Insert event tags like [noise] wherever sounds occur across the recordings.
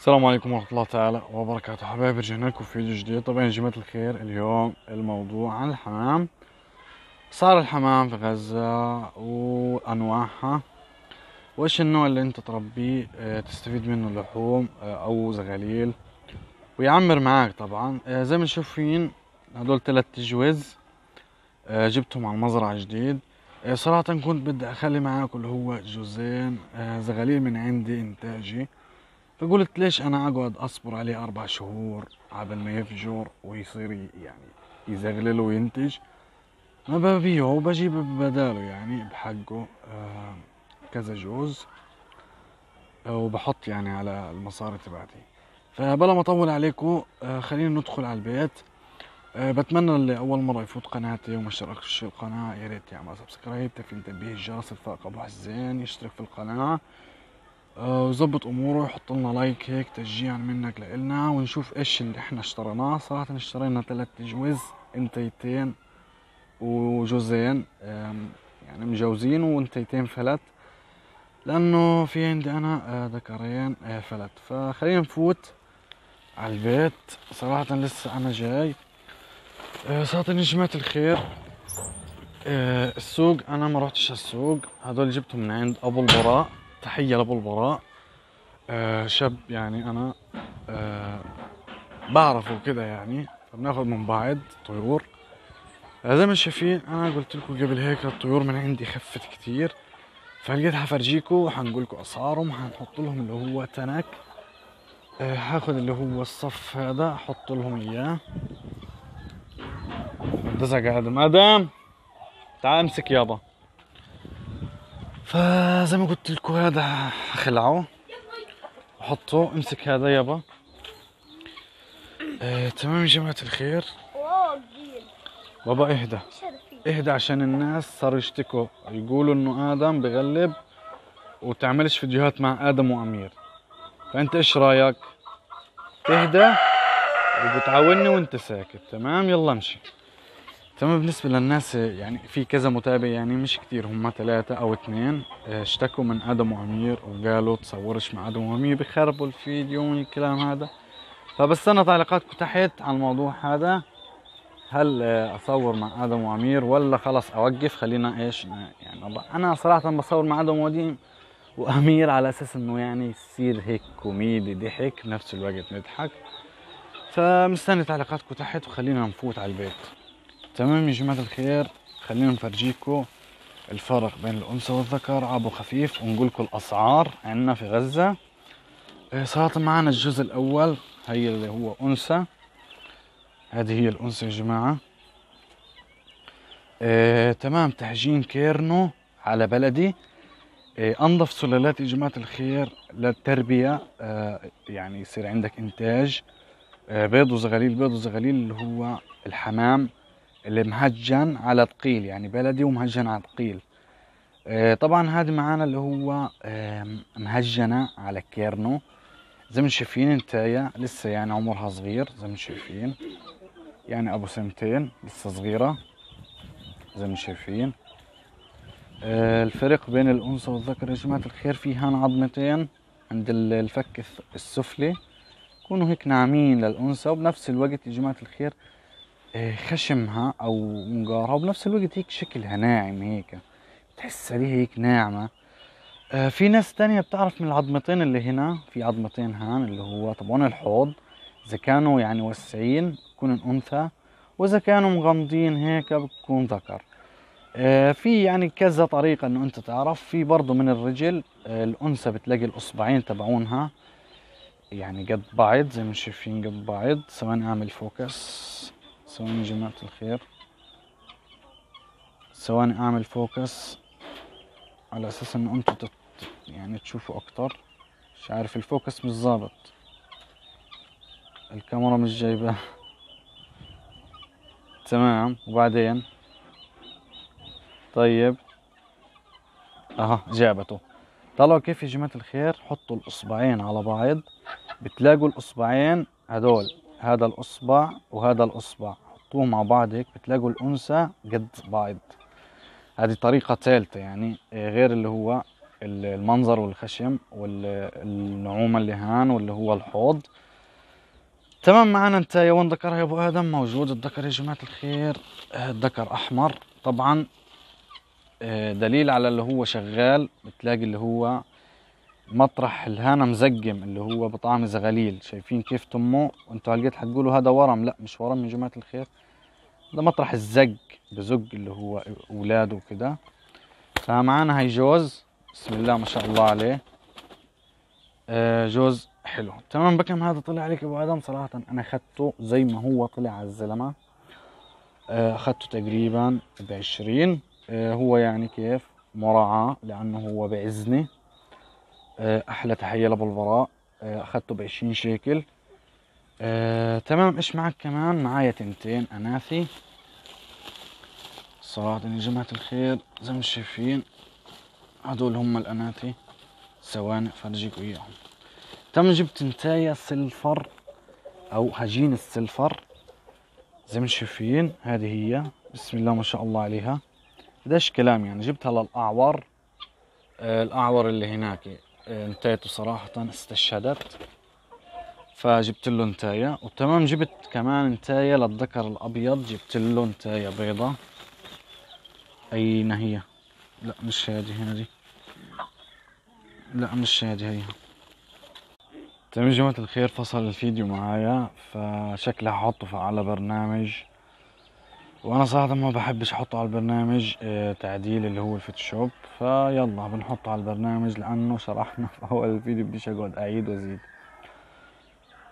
السلام عليكم ورحمة الله تعالى وبركاته. حبايبي رجعنا لكم في فيديو جديد. طبعا يا جماعة الخير اليوم الموضوع عن الحمام. صار الحمام في غزة وأنواعها. وإيش النوع اللي أنت تربيه آه، تستفيد منه؟ لحوم آه، أو زغاليل. ويعمر معاك طبعا. آه، زي ما شايفين هدول ثلاث جوز جبتهم على المزرعة جديد. صراحة كنت بدي أخلي معاكم اللي هو جوزين. زغاليل من عندي إنتاجي. فقلت ليش أنا أقعد أصبر عليه أربع شهور عبل ما يفجر ويصير يعني يزغلل وينتج؟ ما ببيعه وبجيب بداله يعني بحقه آه كذا جوز آه وبحط يعني على المصاري تبعتي. فبلا ما أطول عليكم آه خلينا ندخل على البيت. بتمنى اللي اول مرة يفوت قناتي وما اشتركش في القناة. يا ريت يعمل subscribe تفعيل تنبيه الجرس الفائق أبو حزين يشترك في القناة. وظبط أموره يحط لنا like هيك تشجيعا منك لإلنا ونشوف إيش اللي إحنا اشتريناه. صراحة اشترينا ثلاث جوز إنتيتين وجوزين يعني مجوزين وإنتيتين فلت لأنه في عندي أنا آه، ذكرين آه، فلت فخلينا نفوت على البيت. صراحة لسه أنا جاي. يا جماعة الخير. السوق أنا ما رحتش السوق. هذول جبتهم من عند أبو البراء. تحية لأبو البراء. آه شاب يعني أنا آه بعرفه كده يعني بناخد من بعض طيور. آه زي ما شايفين أنا قلت لكم قبل هيك الطيور من عندي خفت كتير. فلقيت حفرجيكم وحنقول لكم أسعارهم حنحط لهم اللي هو تنك. آه هاخد اللي هو الصف هذا أحط لهم إياه. دزق هذا مدام تعال امسك يابا. فزي ما قلت لكم هذا خلعه. وحطه امسك هذا يابا. آه، تمام يا جماعة الخير. بابا اهدى. اهدى عشان الناس صاروا يشتكوا. يقولوا إنه آدم بغلب وتعملش فيديوهات مع آدم وأمير. فأنت إيش رأيك؟ تهدى وبتعاوني وأنت ساكت. تمام؟ يلا امشي. تمام بالنسبة للناس يعني في كذا متابع يعني مش كتير هم ثلاثة أو اثنين آه، اشتكوا من آدم وأمير وقالوا تصورش مع آدم وأمير بخربوا الفيديو والكلام هذا. فبس أنا تعليقاتكم تحت على الموضوع هذا. هل آه، أصور مع آدم وأمير ولا خلص أوقف؟ خلينا إيش يعني أنا صراحة بصور مع آدم وديم وأمير على أساس إنه يعني يصير هيك كوميدي ضحك بنفس الوقت نضحك. فمستني تعليقاتكم تحت وخلينا نفوت على البيت. تمام يا جماعة الخير خلينا نفرجيكم الفرق بين الأنثى والذكر. عبو خفيف ونقول لكم الأسعار عندنا في غزة. إيه، صراحة معنا الجزء الأول هي اللي هو أنثى. هذه هي الأنثى يا جماعة. إيه تمام تهجين كيرنو على بلدي. إيه أنظف سلالات يا جماعة الخير للتربية. آه يعني يصير عندك إنتاج. آه بيض وزغاليل بيض وزغاليل اللي هو الحمام. اللي مهجن على ثقيل يعني بلدي ومهجن على ثقيل آه، طبعا هذه معانا اللي هو مهجنة على كيرنو. زي ما شايفين انتايا لسه يعني عمرها صغير زي ما شايفين يعني أبو سنتين لسه صغيرة. زي ما شايفين آه، الفرق بين الأنثى والذكر يا جماعة الخير في هان عظمتين عند الفك السفلي. يكونوا هيك ناعمين للأنثى وبنفس الوقت يا جماعة الخير آه، خشمها أو منقارها وبنفس الوقت هيك شكلها ناعم هيك. تحس عليها هيك ناعمة. آه، في ناس تانية بتعرف من العظمتين اللي هنا في عظمتين هان اللي هو طبعا الحوض إذا كانوا يعني وسعين بكون انثى وإذا كانوا مغمضين هيك بكون ذكر. آه، في يعني كذا طريقة إنه أنت تعرف. في برضه من الرجل الأنثى بتلاقي الأصبعين تبعونها يعني قد بعض زي ما شايفين قد بعض ثواني اعمل focus ثواني جماعة الخير. ثواني أعمل focus على أساس إنه أنتوا تت... يعني تشوفوا أكتر. مش عارف الفوكس مش ظابط. الكاميرا مش جايبة. تمام وبعدين؟ طيب. أها جابته. طلعوا كيف يا جماعة الخير؟ حطوا الإصبعين على بعض. بتلاقوا الإصبعين هدول. هذا الأصبع وهذا الأصبع. حطوهم مع بعض هيك بتلاقوا الأنثى قد بعض. هذه طريقة ثالثة يعني إيه، غير اللي هو المنظر والخشم والنعومة اللي هان واللي هو الحوض. تمام معنا انتاية وين ذكرها يا أبو آدم؟ موجود الذكر يا جماعة الخير. الذكر أحمر. طبعا آه، دليل على اللي هو شغال. بتلاقي اللي هو مطرح الهانا مزقم اللي هو بطعم زغليل. شايفين كيف تمه وانتوا هلقيت حتقولوا هذا ورم. لا مش ورم يا جماعة الخير. ده مطرح الزق بزق اللي هو أولاده وكده. فمعانا هاي جوز. بسم الله ما شاء الله عليه. آه جوز حلو. تمام بكم هذا طلع عليك أبو آدم؟ صراحة أنا أخذته زي ما هو طلع على الزلمة. آه، أخذته تقريبا بعشرين. آه هو يعني كيف؟ مراعاة لأنه هو آه أحلى تحية لأبو البراء آه، أخذته بعشرين شيكل. آه، تمام إيش معك كمان؟ معايا تنتين أناثي. صراحة يا جماعة الخير زي ما شايفين هدول هم الأناثي. ثواني فرجيكم اياهم تم جبت انتاية سلفر أو هجين السلفر زي ما شايفين هذه هي. بسم الله ما شاء الله عليها. بداش كلام يعني جبتها للأعور. آه الأعور اللي هناك. انتايته صراحة استشهدت. فجبت له انتاية وتمام جبت كمان انتاية للذكر الأبيض. جبت له انتاية بيضة. اين هي لا مش هذه هذه. لا مش هذه هي تمام جماعة الخير فصل الفيديو معايا. فشكلي هحطه على برنامج. وأنا صراحة ما بحبش أحطه على البرنامج آه تعديل اللي هو الفوتوشوب. فيلا بنحطه على البرنامج لأنه شرحنا [laughs] في أول الفيديو بديش أقعد أعيد وأزيد.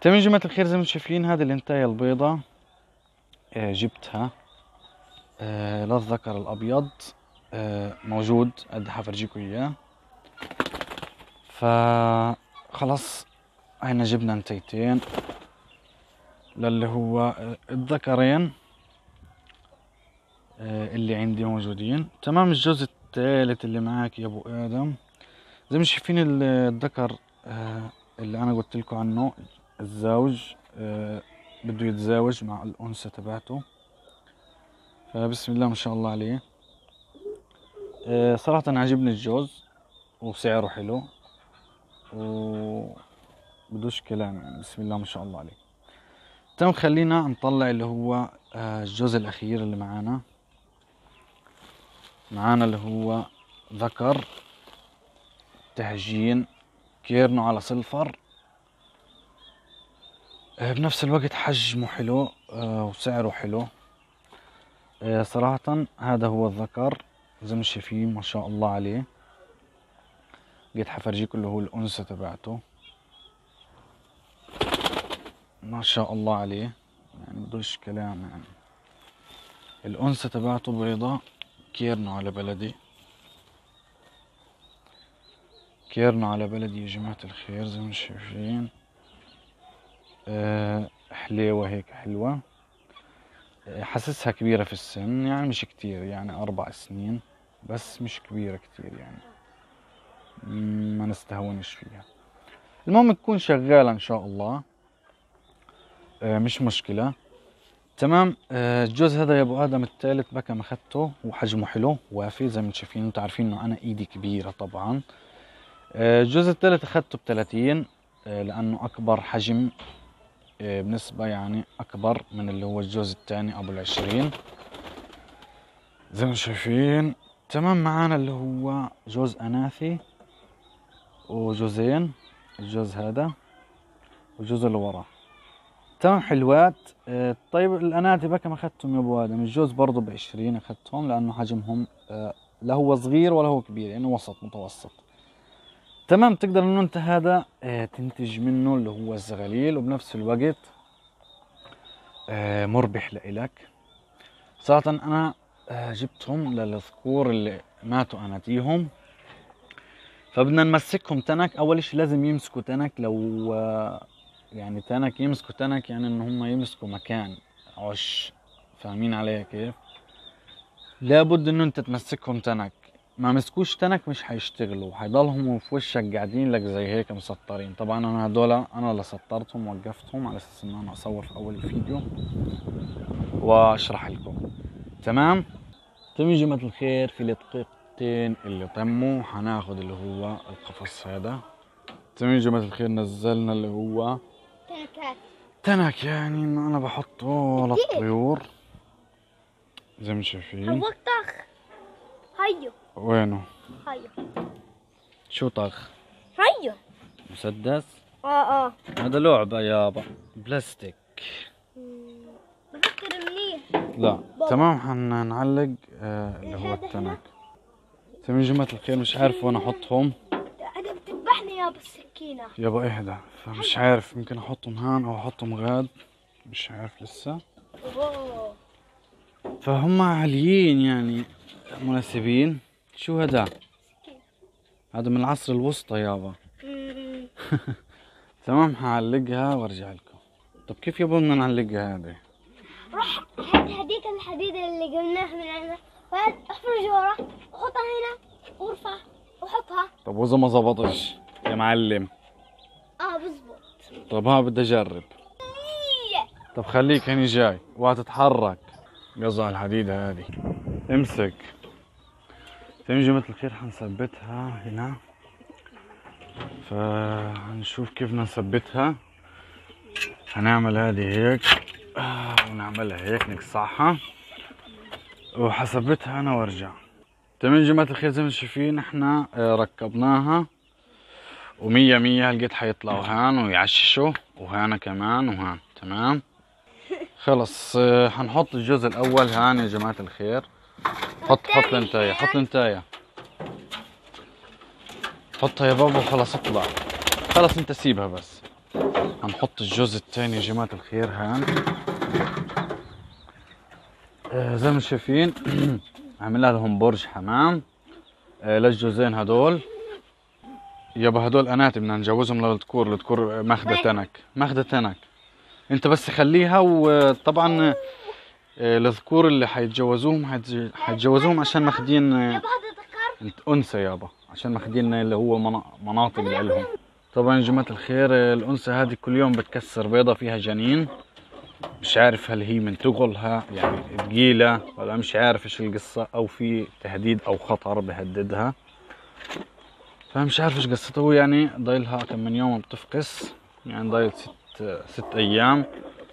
تمام يا جماعة الخير زي ما شايفين هذه الانتاية البيضة آه جبتها. آه للذكر الأبيض موجود. قد حفرجيكم إياه. فخلص هنا جبنا انتيتين للي هو الذكرين. آه، اللي عندي موجودين. تمام الجزء الثالث اللي معاك يا أبو آدم. زي ما شايفين الذكر آه، اللي أنا قلت لكم عنه الزوج آه، بده يتزاوج مع الأنثى تبعته. فبسم الله ما شاء الله عليه. صراحة عجبني الجوز وسعره حلو و بدوش كلام يعني. بسم الله ما شاء الله عليه. تمام خلينا نطلع اللي هو آه، الجزء الأخير اللي معانا. معانا اللي هو ذكر تهجين كيرنو على سلفر آه، بنفس الوقت حجمه حلو آه، وسعره حلو. صراحة هذا هو الذكر زي ما شايفين ما شاء الله عليه. قد حفرجيكم اللي هو الأنثى تبعته. ما شاء الله عليه. يعني بدوش كلام يعني. الأنثى تبعته بيضاء كيرنو على بلدي. كيرنو على بلدي يا جماعة الخير زي ما شايفين. أه حليوة هيك حلوة. آه، حاسسها كبيرة في السن يعني مش كتير يعني أربع سنين بس مش كبيرة كتير يعني. ما نستهونش فيها. المهم تكون شغالة إن شاء الله. آه، مش مشكلة. تمام. آه، الجوز هذا يا أبو آدم الثالث بكى ما أخذته وحجمه حلو وافي زي ما شايفين أنتم عارفين إنه أنا إيدي كبيرة طبعا. آه، الجوز الثالث أخذته ب 30 لأنه أكبر حجم بنسبة يعني أكبر من اللي هو الجوز الثاني أبو العشرين. زي ما شايفين تمام. معانا اللي هو جوز أناثي وجوزين الجوز هذا والجوز اللي وراه. تمام حلوات. آه، طيب الاناتي كم أخذتهم يا أبو آدم. الجوز برضه ب 20 أخذتهم لأنه حجمهم آه، لا هو صغير ولا هو كبير يعني وسط متوسط. تمام تقدر إنه أنت هذا آه، تنتج منه اللي هو الزغاليل وبنفس الوقت مربح لإلك. صراحة أنا جبتهم للذكور اللي ماتوا اناتيهم فبدنا نمسكهم تنك. أول شيء لازم يمسكوا تنك لو يعني تنك يمسكوا تنك يعني إن هم يمسكوا مكان. عش. فاهمين علي كيف؟ لابد إنه أنت تمسكهم تنك ما مسكوش تنك مش حيشتغلوا. حيضلهم في وشك قاعدين لك زي هيك مسطرين. طبعا أنا هدول أنا اللي سطرتهم وقفتهم على أساس ان أنا أصور في أول الفيديو وأشرح لكم. تمام؟ تم جماعة الخير في الدقيق الحاجتين اللي طموا حناخد اللي هو القفص هذا. يا جماعة الخير نزلنا اللي هو تنك يعني انه أنا بحطه للطيور زي ما شايفين. هوك طخ. هيو. وينه؟ هيو. شو طخ؟ هيو. مسدس؟ آه آه. هذا لعبة يابا بلاستيك. بفكر منيح. لا. تمام حنعلق آه اللي هو التنك. تمام جماعة الخير مش عارف وين أحطهم. بالسكينة. يابا اهدى فمش عارف يمكن أحطهم هان أو أحطهم غاد. مش عارف لسه. أوه. فهم عاليين يعني مناسبين. شو هذا؟ هذا من العصر الوسطى يابا. [laughs] تمام حعلقها وأرجع لكم. طب كيف يابا بدنا نعلقها هذه؟ روح هات هديك الحديدة اللي قلناها من عندنا. وهات احفر جورة وحطها هنا وارفع وحطها. طب واذا ما زبطش. يا معلم. آه بزبط. طب ها بدي أجرب. طب خليك هني جاي. وهتتحرك قصع الحديدة هذه. امسك. تمام جماعة الخير حنثبتها هنا. فهنشوف كيف بدنا نثبتها. هنعمل هذه هيك. آه، ونعملها هيك نقصعها وحثبتها أنا وأرجع. تمام جماعة الخير زي ما شايفين إحنا آه، ركبناها. ومية مية هالقد حيطلعوا هان ويعششوا وهانا كمان وهان. تمام؟ [laughs] خلص آه، حنحط الجزء الأول هان يا جماعة الخير. حط حط الانتاية حط الانتاية حطها يا بابا وخلاص اطلع. خلاص انت سيبها بس. هنحط الجزء الثاني يا جماعة الخير هان. آه، زي ما شايفين [clears throat] عملنا لهم برج حمام. آه، للجوزين هدول. يابا هدول انات بدنا نجوزهم للذكور الذكور ماخذة تنك. ماخذة تنك. أنت بس خليها وطبعا آه، الذكور اللي حيتجوزوهم حيتج- حيتجوزوهم عشان ماخذين آه، أنت أنثى يابا عشان ماخذين اللي هو منا- مناطق لهم طبعا يا جماعة الخير الأنثى هذه كل يوم بتكسر بيضة فيها جنين. مش عارف هل هي من تغلها يعني ثقيلة ولا مش عارف إيش القصة أو في تهديد أو خطر بهددها فمش عارف إيش قصته. هو يعني ضايلها كم من يوم بتفقس يعني ضايل ست ست أيام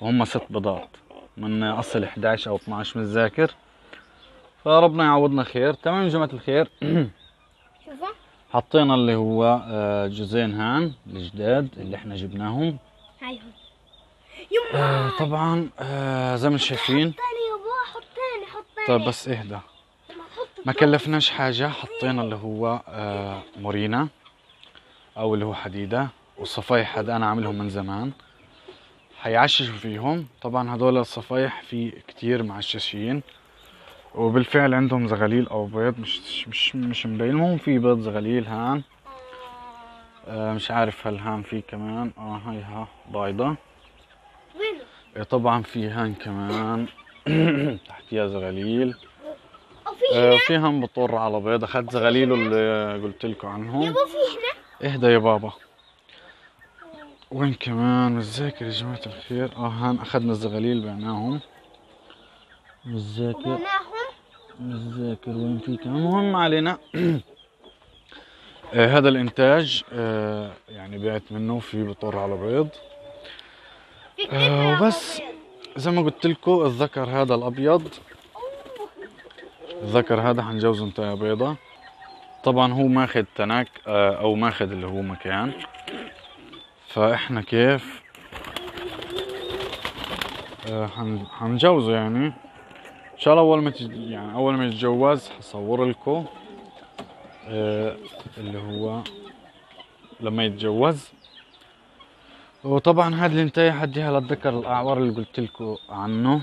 وهم ست بيضات من أصل 11 أو 12 متذاكر. فربنا يعوضنا خير. تمام يا جماعة الخير؟ حطينا اللي هو آه، جزئين هان الجداد اللي إحنا جبناهم. هايهم آه، طبعا آه، زي ما شايفين. ثاني يابا حط ثاني حط ثاني طيب بس إهدى. ما كلفناش حاجة حطينا اللي هو آه، مورينا أو اللي هو حديدة والصفايح هذا أنا عاملهم من زمان. حيعششوا فيهم. طبعا هدول الصفايح في كتير معششين وبالفعل عندهم زغاليل أو بيض مش مش مش مبين. المهم في بيض زغاليل هان. آه، مش عارف هل هان في كمان. آه هاي ها بيضة. آه، طبعا في هان كمان. [coughs] تحتيها زغاليل أو في آه، في هم بطر على بيض. أخذت زغاليل اللي قلت لكم عنهم. يابا في هنا؟ اهدى يا بابا. وين كمان؟ مش ذاكر يا جماعة الخير. آه هان أخذنا الزغاليل بعناهم. مش ذاكر مش ذاكر وين في كمان. المهم علينا. آه هذا الإنتاج آه يعني بعت منه. في بطر على بيض. آه وبس. زي ما قلت لكم الذكر هذا الأبيض. الذكر هذا حنجوزه انتايه بيضة. طبعا هو ماخذ تنك آه، أو ماخذ اللي هو مكان. فإحنا كيف؟ آه، حن- حنجوزه يعني. إن شاء الله أول ما. يعني أول ما يتجوز حصور لكم آه، اللي هو لما يتجوز. وطبعا هذه الانتايه حديها للذكر الاعور اللي قلت لكم عنه.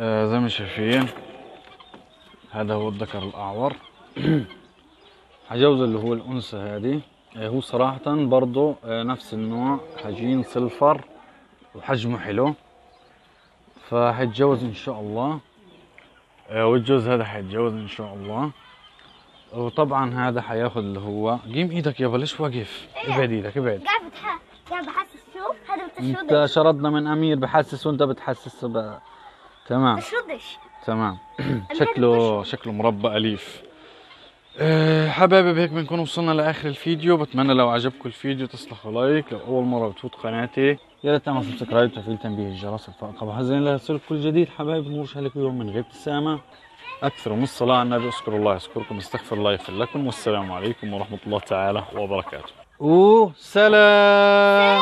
زي ما شايفين. هذا هو الذكر الأعور. [clears throat] حجوز اللي هو الأنثى هذه. آه، هو صراحة برضو آه، نفس النوع. حجين سلفر وحجمه حلو. فحيتجوز إن شاء الله. آه، والجوز هذا حيتجوز إن شاء الله. وطبعا هذا حياخذ اللي هو قيم إيدك يابا ليش واقف. ابعد إيدك ابعد. قاعد بتح... قاعد بحسس شوف هذا أنت بتشردش شردنا من أمير بحسس وأنت بتحسس ب... تمام. بتشردش. تمام. [clears throat] شكله شكله مربى أليف. أه حبايبي بهيك بنكون وصلنا لآخر الفيديو. بتمنى لو عجبكم الفيديو تسلخوا لايك. لو أول مرة بتفوت قناتي يا ريت تعمل سبسكرايب وتفعيل تنبيه الجرس الفائقه وهزين ليصلك كل جديد حبايبي مرش عليكم يوم من غير ابتسامه أكثر من الصلاة. على النبي اذكروا الله يذكركم استغفر الله يغفر لكم. والسلام عليكم ورحمة الله تعالى وبركاته. وسلام